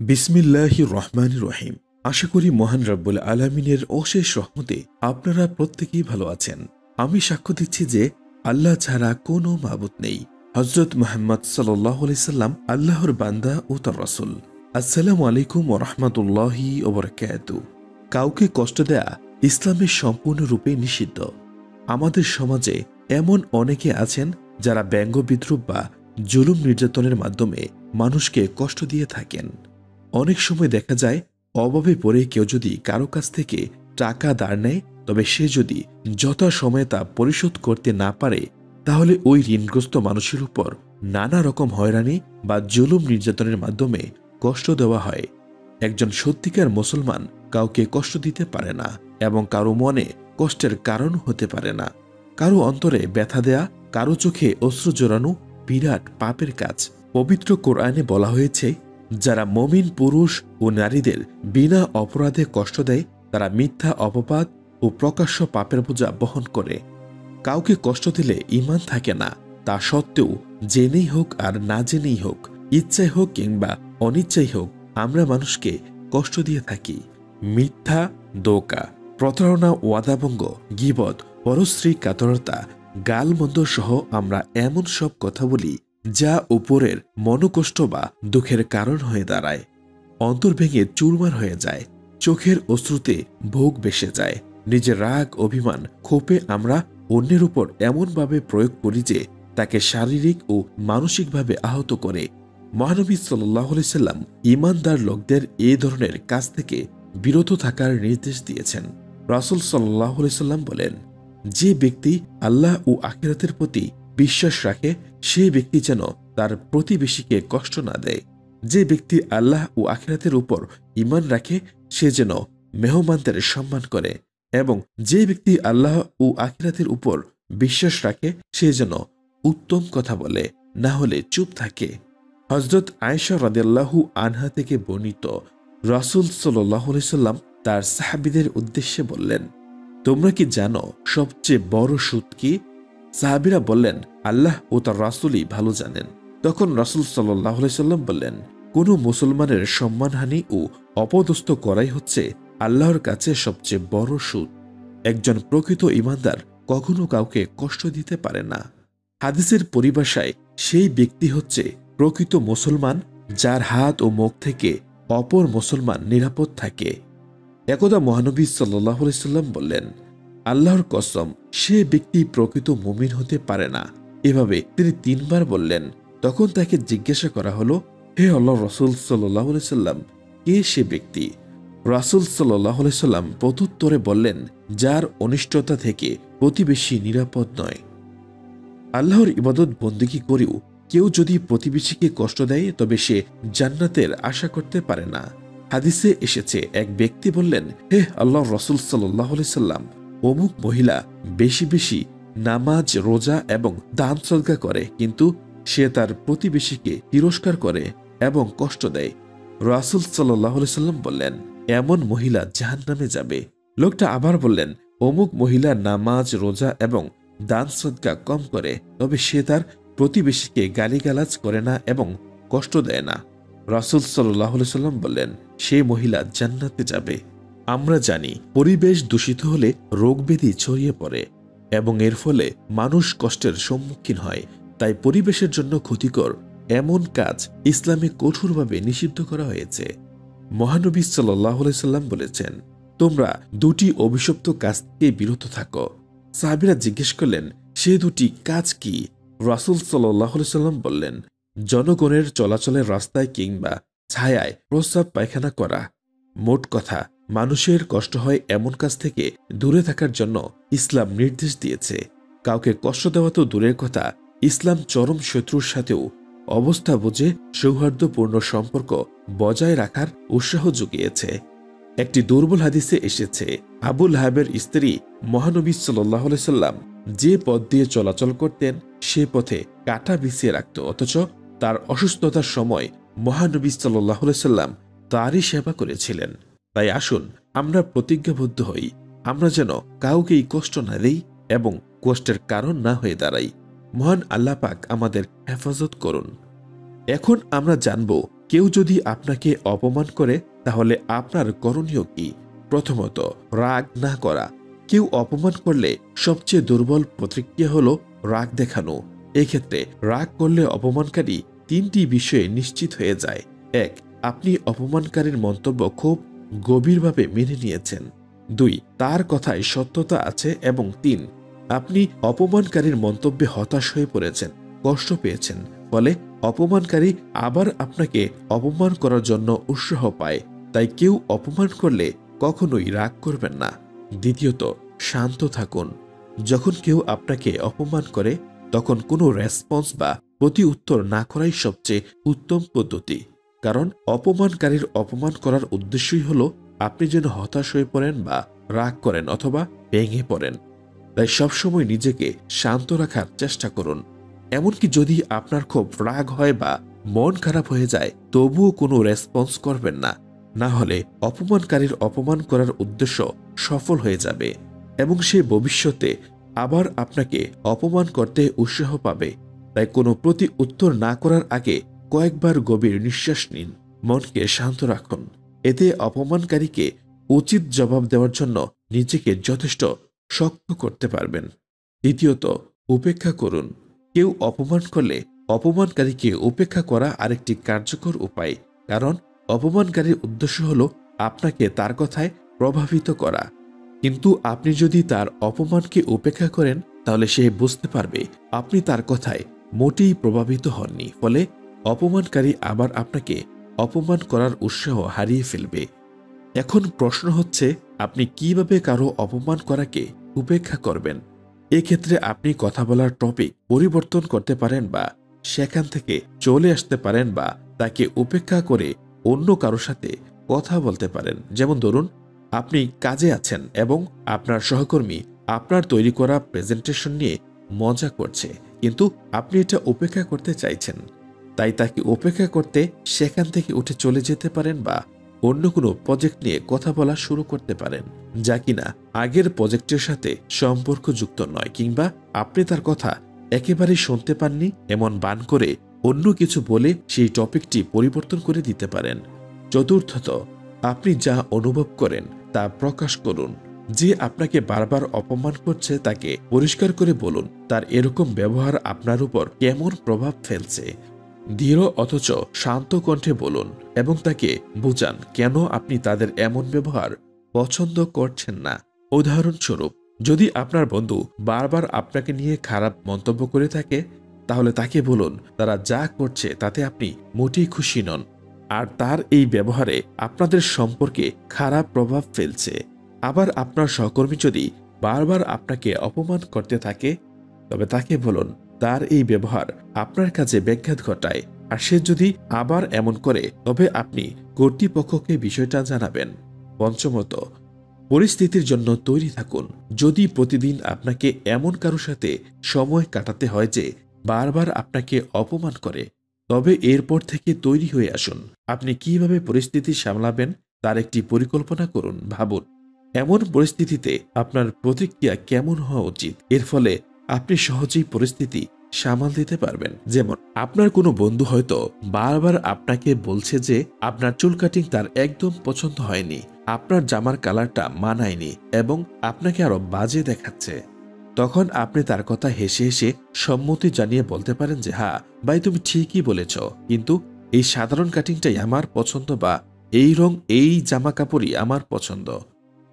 বিসমিল্লাহ রহমান রহিম। আশা করি মহান রব্বুল আলমিনের অশেষ রহমতে আপনারা প্রত্যেকেই ভালো আছেন। আমি সাক্ষ্য দিচ্ছি যে আল্লাহ ছাড়া কোনো মাবুত নেই। হজরত মোহাম্মদ সাল্লাহ সাল্লাম আল্লাহর বান্দা ও তার রসুল। আসসালামু আলাইকুম ওরহমতুল্লাহি ওবরাকাত কাউকে কষ্ট দেয়া ইসলামের সম্পূর্ণরূপে নিষিদ্ধ। আমাদের সমাজে এমন অনেকে আছেন যারা ব্যঙ্গ বিদ্রুপ বা জুলুম নির্যাতনের মাধ্যমে মানুষকে কষ্ট দিয়ে থাকেন। অনেক সময় দেখা যায়, অভাবে পড়ে কেউ যদি কারও কাছ থেকে টাকা দাঁড় নেয়, তবে সে যদি যথাসময়ে তা পরিশোধ করতে না পারে, তাহলে ওই ঋণগ্রস্ত মানুষের উপর নানা রকম হয়রানি বা জুলুম নির্যাতনের মাধ্যমে কষ্ট দেওয়া হয়। একজন সত্যিকার মুসলমান কাউকে কষ্ট দিতে পারে না এবং কারও মনে কষ্টের কারণ হতে পারে না। কারও অন্তরে ব্যথা দেয়া, কারও চোখে অশ্রু জোরানো বিরাট পাপের কাজ। পবিত্র কোরআনে বলা হয়েছে যারা মমিন পুরুষ ও নারীদের বিনা অপরাধে কষ্ট দেয়, তারা মিথ্যা অপবাদ ও প্রকাশ্য পাপের বোঝা বহন করে। কাউকে কষ্ট দিলে ইমান থাকে না, তা সত্ত্বেও জেনেই হোক আর না জেনেই হোক ইচ্ছাই হোক কিংবা অনিচ্ছাই হোক, আমরা মানুষকে কষ্ট দিয়ে থাকি। মিথ্যা দোকা প্রতারণা ওয়াদাভঙ্গ গিবদ, পরশ্রী, কাতরতা গালমন্দ সহ আমরা এমন সব কথা বলি যা উপরের মনোকষ্ট বা দুঃখের কারণ হয়ে দাঁড়ায়। অন্তর ভেঙে চুরমার হয়ে যায়। চোখের অশ্রুতে ভোগ বেসে যায়। নিজের রাগ, অভিমান ক্ষোপে আমরা অন্যের উপর এমনভাবে প্রয়োগ করি যে তাকে শারীরিক ও মানসিকভাবে আহত করে। মহানবী সাল্লাহ সাল্লাম ইমানদার লোকদের এ ধরনের কাজ থেকে বিরত থাকার নির্দেশ দিয়েছেন। রাসুল সাল্লাহ সাল্লাম বলেন, যে ব্যক্তি আল্লাহ ও আখিরাতের প্রতি বিশ্বাস রাখে সে ব্যক্তি যেন তার প্রতিবেশীকে কষ্ট না দেয়। যে ব্যক্তি আল্লাহ ও আখিরাতের উপর ইমান রাখে, সে যেন মেহমানদের সম্মান করে এবং যে ব্যক্তি আল্লাহ ও আখিরাতের উপর বিশ্বাস রাখে, সে যেন উত্তম কথা বলে, না হলে চুপ থাকে। হজরত আয়েশা রাদেল্লাহু আনহা থেকে বর্ণিত রাসুল সাল্লাম তার সাহাবিদের উদ্দেশ্যে বললেন, তোমরা কি জানো সবচেয়ে বড় সুদ কি? সাহাবিরা বললেন আল্লাহ ও তার রাসুলই ভালো জানেন। তখন রাসুল সাল্লাহ সাল্লাম বললেন, কোনো মুসলমানের সম্মানহানি ও অপদস্থ করাই হচ্ছে আল্লাহর কাছে সবচেয়ে বড় সুদ। একজন প্রকৃত ইমানদার কখনো কাউকে কষ্ট দিতে পারে না। হাদিসের পরিভাষায় সেই ব্যক্তি হচ্ছে প্রকৃত মুসলমান যার হাত ও মুখ থেকে অপর মুসলমান নিরাপদ থাকে। একদা মহানবী সাল্লাহ সাল্লাম বললেন, আল্লাহর কসম, সে ব্যক্তি প্রকৃত মুমিন হতে পারে না। এভাবে তিনি তিনবার বললেন। তখন তাকে জিজ্ঞাসা করা হলো, হে আল্লাহ রসুল সাল্লাহ সাল্লাম, কে সে ব্যক্তি? রাসুল সাল্লাহ সাল্লাম প্রত্যুত্তরে বললেন, যার অনিষ্টতা থেকে প্রতিবেশী নিরাপদ নয়। আল্লাহর ইবাদত বন্দিগি করেও কেউ যদি প্রতিবেশীকে কষ্ট দেয়, তবে সে জান্নাতের আশা করতে পারে না। হাদিসে এসেছে, এক ব্যক্তি বললেন, হে আল্লাহ রসুল সাল্লাহ সাল্লাম, অমুক মহিলা বেশি বেশি নামাজ, রোজা এবং দান সদকা করে, কিন্তু সে তার প্রতিবেশীকে তিরস্কার করে এবং কষ্ট দেয়। রাসুল সাল্লাম বললেন, এমন মহিলা জাহান নামে যাবে। লোকটা আবার বললেন, অমুক মহিলা নামাজ, রোজা এবং দান সদকা কম করে, তবে সে তার প্রতিবেশীকে গালিগালাজ করে না এবং কষ্ট দেয় না। রাসুল সাল্লাম বললেন, সে মহিলা জান্নাতে যাবে। আমরা জানি, পরিবেশ দূষিত হলে রোগব্যাধি ছড়িয়ে পড়ে। এবং এর ফলে মানুষ কষ্টের সম্মুখীন হয়। তাই পরিবেশের জন্য ক্ষতিকর এমন কাজ ইসলামে কঠোরভাবে নিষিদ্ধ করা হয়েছে। মহানবী সাল্লাহ সাল্লাম বলেছেন, তোমরা দুটি অভিশপ্ত কাজ থেকে বিরত থাকো। সাহাবিরা জিজ্ঞেস করলেন, সে দুটি কাজ কি? রাসুল সাল্লাহ সাল্লাম বললেন, জনগণের চলাচলের রাস্তায় কিংবা ছায়ায় প্রস্রাব পায়খানা করা। মোট কথা মানুষের কষ্ট হয় এমন কাজ থেকে দূরে থাকার জন্য ইসলাম নির্দেশ দিয়েছে। কাউকে কষ্ট দেওয়া তো দূরের কথা, ইসলাম চরম শত্রুর সাথেও অবস্থা বুঝে সৌহার্দ্যপূর্ণ সম্পর্ক বজায় রাখার উৎসাহ জুগিয়েছে। একটি দুর্বল হাদিসে এসেছে আবুল হাবের স্ত্রী মহানবী সাল্লাম যে পথ দিয়ে চলাচল করতেন, সে পথে কাটা বিছিয়ে রাখত, অথচ তার অসুস্থতার সময় মহানবী সাল্লাহ সাল্লাম তারই সেবা করেছিলেন। তাই আসুন, আমরা প্রতিজ্ঞাবদ্ধ হই। আমরা যেন কাউকেই কষ্ট না দেই এবং কষ্টের কারণ না হয়ে দাঁড়াই। মহান আল্লাহ পাক আমাদের হেফাজত করুন। এখন আমরা জানব, কেউ যদি আপনাকে অপমান করে, তাহলে আপনার করণীয় কি? প্রথমত, রাগ না করা। কেউ অপমান করলে সবচেয়ে দুর্বল প্রতিক্রিয়া হলো রাগ দেখানো। এক্ষেত্রে রাগ করলে অপমানকারী তিনটি বিষয়ে নিশ্চিত হয়ে যায়। এক, আপনি অপমানকারীর মন্তব্য খুব গভীরভাবে মেনে নিয়েছেন। দুই, তার কথায় সত্যতা আছে এবং তিন, আপনি অপমানকারীর মন্তব্যে হতাশ হয়ে পড়েছেন, কষ্ট পেয়েছেন, ফলে অপমানকারী আবার আপনাকে অপমান করার জন্য উৎসাহ পায়, তাই কেউ অপমান করলে কখনোই রাগ করবেন না। দ্বিতীয়ত, শান্ত থাকুন। যখন কেউ আপনাকে অপমান করে, তখন কোনো রেসপন্স বা প্রতি উত্তর না করাই সবচেয়ে উত্তম পদ্ধতি। কারণ অপমানকারীর অপমান করার উদ্দেশ্যই হল আপনি যেন হতাশ হয়ে পড়েন বা রাগ করেন অথবা ভেঙে পড়েন। তাই সবসময় নিজেকে শান্ত রাখার চেষ্টা করুন। এমনকি যদি আপনার খুব রাগ হয় বা মন খারাপ হয়ে যায়, তবুও কোনো রেসপন্স করবেন না। না হলে অপমানকারীর অপমান করার উদ্দেশ্য সফল হয়ে যাবে এবং সে ভবিষ্যতে আবার আপনাকে অপমান করতে উৎসাহ পাবে। তাই কোনো প্রতি উত্তর না করার আগে কয়েকবার গভীর নিঃশ্বাস নিন, মনকে শান্ত রাখুন। এতে অপমানকারীকে উচিত জবাব দেওয়ার জন্য নিজেকে যথেষ্ট শক্ত করতে পারবেন। দ্বিতীয়ত, উপেক্ষা করুন। কেউ অপমান করলে অপমানকারীকে উপেক্ষা করা আরেকটি কার্যকর উপায়, কারণ অপমানকারীর উদ্দেশ্য হল আপনাকে তার কথায় প্রভাবিত করা। কিন্তু আপনি যদি তার অপমানকে উপেক্ষা করেন, তাহলে সে বুঝতে পারবে আপনি তার কথায় মোটেই প্রভাবিত হননি, ফলে অপমানকারী আবার আপনাকে অপমান করার উৎসাহ হারিয়ে ফেলবে। এখন প্রশ্ন হচ্ছে, আপনি কীভাবে কারও অপমান করাকে উপেক্ষা করবেন? এক্ষেত্রে আপনি কথা বলার টপিক পরিবর্তন করতে পারেন বা সেখান থেকে চলে আসতে পারেন বা তাকে উপেক্ষা করে অন্য কারও সাথে কথা বলতে পারেন। যেমন ধরুন, আপনি কাজে আছেন এবং আপনার সহকর্মী আপনার তৈরি করা প্রেজেন্টেশন নিয়ে মজা করছে, কিন্তু আপনি এটা উপেক্ষা করতে চাইছেন। তাই তাকে উপেক্ষা করতে সেখান থেকে উঠে চলে যেতে পারেন বা অন্য কোনো প্রজেক্ট নিয়ে কথা বলা শুরু করতে পারেন, যা কিনা আগের প্রজেক্টের সাথে সম্পর্কযুক্ত নয় কিংবা আপনি তার কথা একেবারেই শুনতে পাননি এমন বান করে অন্য কিছু বলে সেই টপিকটি পরিবর্তন করে দিতে পারেন। চতুর্থত, আপনি যা অনুভব করেন তা প্রকাশ করুন। যে আপনাকে বারবার অপমান করছে তাকে পরিষ্কার করে বলুন, তার এরকম ব্যবহার আপনার উপর কেমন প্রভাব ফেলছে। ধীর অথচ শান্ত কণ্ঠে বলুন এবং তাকে বুঝান, কেন আপনি তাদের এমন ব্যবহার পছন্দ করছেন না? উদাহরণস্বরূপ, যদি আপনার বন্ধু বারবার আপনাকে নিয়ে খারাপ মন্তব্য করে থাকে, তাহলে তাকে বলুন তারা যা করছে তাতে আপনি মোটেই খুশি নন। আর তার এই ব্যবহারে আপনাদের সম্পর্কে খারাপ প্রভাব ফেলছে। আবার আপনার সহকর্মী যদি বারবার আপনাকে অপমান করতে থাকে, তবে তাকে বলুন তার এই ব্যবহার আপনার কাছে ব্যাঘাত ঘটায়। আর সে যদি আবার এমন করে, তবে আপনি কর্তৃপক্ষকে বিষয়টা জানাবেন। পঞ্চমত, পরিস্থিতির জন্য তৈরি থাকুন। যদি প্রতিদিন আপনাকে এমন কারও সাথে সময় কাটাতে হয় যে বারবার আপনাকে অপমান করে, তবে এরপর থেকে তৈরি হয়ে আসুন। আপনি কীভাবে পরিস্থিতি সামলাবেন তার একটি পরিকল্পনা করুন, ভাবুন। এমন পরিস্থিতিতে আপনার প্রতিক্রিয়া কেমন হওয়া উচিত? এর ফলে আপনি সহজেই পরিস্থিতি সামাল দিতে পারবেন। যেমন, আপনার কোনো বন্ধু হয়তো বারবার আপনাকে বলছে যে, আপনার চুল কাটিং তার একদম পছন্দ হয়নি। আপনার জামার কালারটা মানায়নি এবং আপনাকে আরও বাজে দেখাচ্ছে। তখন আপনি তার কথা হেসে হেসে সম্মতি জানিয়ে বলতে পারেন যে হ্যাঁ ভাই, তুমি ঠিকই বলেছ। কিন্তু এই সাধারণ কাটিংটাই আমার পছন্দ বা এই রং, এই জামা কাপড়ই আমার পছন্দ।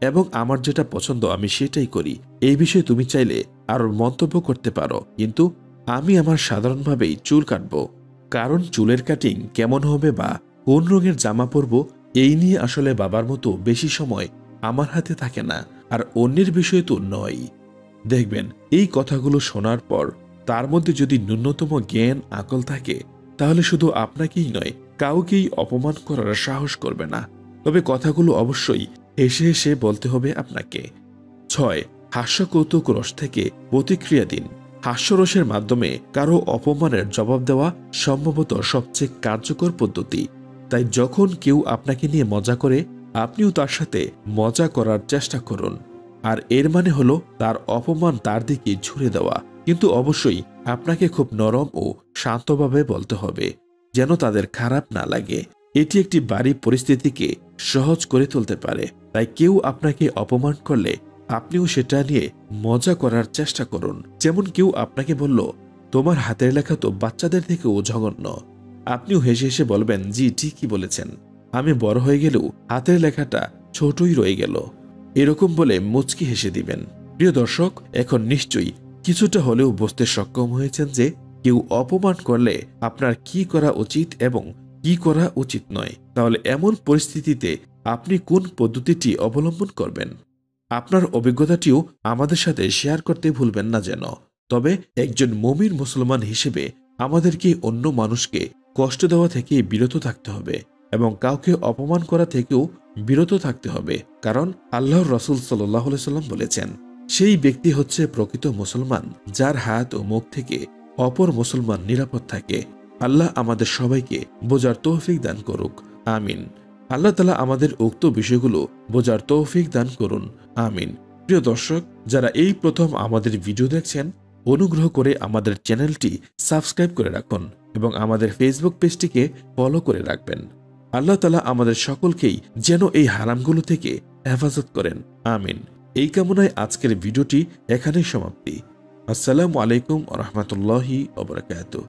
এবং আমার যেটা পছন্দ আমি সেটাই করি। এই বিষয়ে তুমি চাইলে আরও মন্তব্য করতে পারো, কিন্তু আমি আমার সাধারণভাবেই চুল কাটব। কারণ চুলের কাটিং কেমন হবে বা কোন রঙের জামা পরব, এই নিয়ে আসলে বাবার মতো বেশি সময় আমার হাতে থাকে না, আর অন্যের বিষয় তো নয়। দেখবেন, এই কথাগুলো শোনার পর তার মধ্যে যদি ন্যূনতম জ্ঞান, আকল থাকে, তাহলে শুধু আপনাকেই নয়, কাউকেই অপমান করার সাহস করবে না। তবে কথাগুলো অবশ্যই হেসে হেসে বলতে হবে আপনাকে। ছয় হাস্য কৌতুক রস থেকে প্রতিক্রিয়া দিন। হাস্যরসের মাধ্যমে কারও অপমানের জবাব দেওয়া সম্ভবত সবচেয়ে কার্যকর পদ্ধতি। তাই যখন কেউ আপনাকে নিয়ে মজা করে, আপনিও তার সাথে মজা করার চেষ্টা করুন। আর এর মানে হলো, তার অপমান তার দিকে ঝুড়ে দেওয়া। কিন্তু অবশ্যই আপনাকে খুব নরম ও শান্তভাবে বলতে হবে, যেন তাদের খারাপ না লাগে। এটি একটি বাড়ি পরিস্থিতিকে সহজ করে তুলতে পারে। তাই কেউ আপনাকে অপমান করলে আপনিও সেটা নিয়ে মজা করার চেষ্টা করুন। যেমন কেউ আপনাকে বলল, তোমার হাতের লেখা তো বাচ্চাদের থেকেও জঘন্য। আপনিও হেসে হেসে বলবেন, জি, ঠিকই বলেছেন। আমি বড় হয়ে গেলেও হাতের লেখাটা ছোটই রয়ে গেল। এরকম বলে মুচকি হেসে দিবেন। প্রিয় দর্শক, এখন নিশ্চয়ই কিছুটা হলেও বুঝতে সক্ষম হয়েছেন যে কেউ অপমান করলে আপনার কি করা উচিত এবং কি করা উচিত নয়। তাহলে এমন পরিস্থিতিতে আপনি কোন পদ্ধতিটি অবলম্বন করবেন? আপনার অভিজ্ঞতাটিও আমাদের সাথে শেয়ার করতে ভুলবেন না যেন। তবে একজন মমির মুসলমান হিসেবে আমাদেরকে অন্য মানুষকে কষ্ট দেওয়া থেকে বিরত থাকতে হবে এবং কাউকে অপমান করা থেকেও বিরত থাকতে হবে, কারণ আল্লাহর রসুল সাল্লাহ সাল্লাম বলেছেন, সেই ব্যক্তি হচ্ছে প্রকৃত মুসলমান যার হাত ও মুখ থেকে অপর মুসলমান নিরাপদ থাকে। আল্লাহ আমাদের সবাইকে বোঝার তৌফিক দান করুক। আমিন। আল্লাহ তালা আমাদের উক্ত বিষয়গুলো বোঝার তৌফিক দান করুন। আমিন। প্রিয় দর্শক, যারা এই প্রথম আমাদের ভিডিও দেখছেন, অনুগ্রহ করে আমাদের চ্যানেলটি সাবস্ক্রাইব করে রাখুন এবং আমাদের ফেসবুক পেজটিকে ফলো করে রাখবেন। আল্লাহ তালা আমাদের সকলকেই যেন এই হারামগুলো থেকে হেফাজত করেন। আমিন। এই কামনায় আজকের ভিডিওটি এখানেই সমাপ্তি। আসসালামু আলাইকুম রহমতুল্লাহি ওবরাকাত